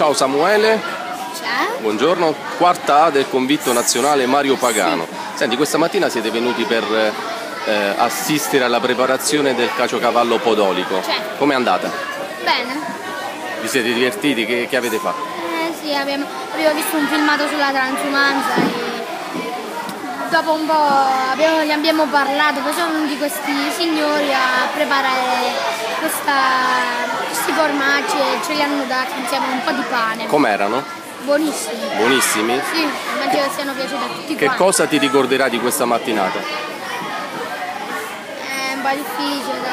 Ciao Samuele, Ciao. buongiorno, quarta A del convitto nazionale Mario Pagano. Senti, questa mattina siete venuti per eh, assistere alla preparazione del caciocavallo podolico. Sì. Com'è andata? Bene. Vi siete divertiti? Che, che avete fatto? Eh sì, abbiamo, abbiamo visto un filmato sulla transumanza e dopo un po' abbiamo, gli abbiamo parlato, poi sono venuti questi signori a preparare questa, questi formaggi e ce li hanno dati insieme a un po' di pane. Com'erano? Buonissimi. Buonissimi? Sì, immagino che siano piaciuti a tutti Che quanti. cosa ti ricorderai di questa mattinata? È un po' difficile,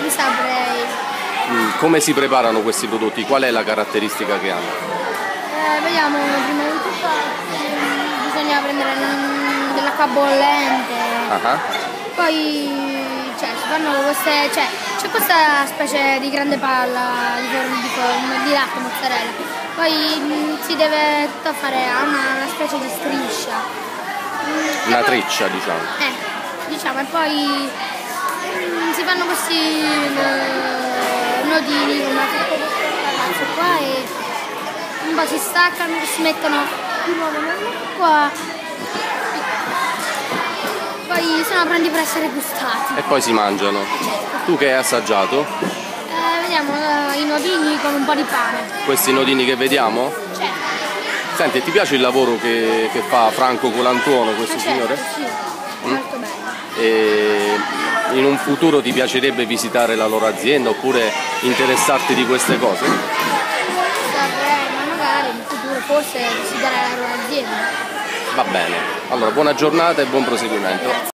non saprei. Mm, Come si preparano questi prodotti? Qual è la caratteristica che hanno? Eh, vediamo, prima di tutto mm, bisogna prendere dell'acqua bollente, Ah, poi cioè, si fanno queste, cioè, c'è questa specie di grande palla di forma di, latte mozzarella, poi mm, si deve tutto fare a una, una specie di striscia. Mm, Una poi- treccia, diciamo. Eh, diciamo, e poi mm, si fanno questi eh, nodini come questo palazzo qua e un po' si staccano, si mettono di nuovo nell'acqua, poi sono pronti per essere gustati. E poi si mangiano. Tu che hai assaggiato? Eh, vediamo eh, i nodini con un po' di pane. Questi nodini che vediamo? Cioè, Senti, ti piace il lavoro che, che fa Franco Colantuono, questo ma certo, signore? sì, molto bello. E in un futuro ti piacerebbe visitare la loro azienda oppure interessarti di queste cose? Saprei, ma magari in futuro forse si darà la loro azienda. Va bene. Allora, buona giornata e buon proseguimento.